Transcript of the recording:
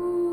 Música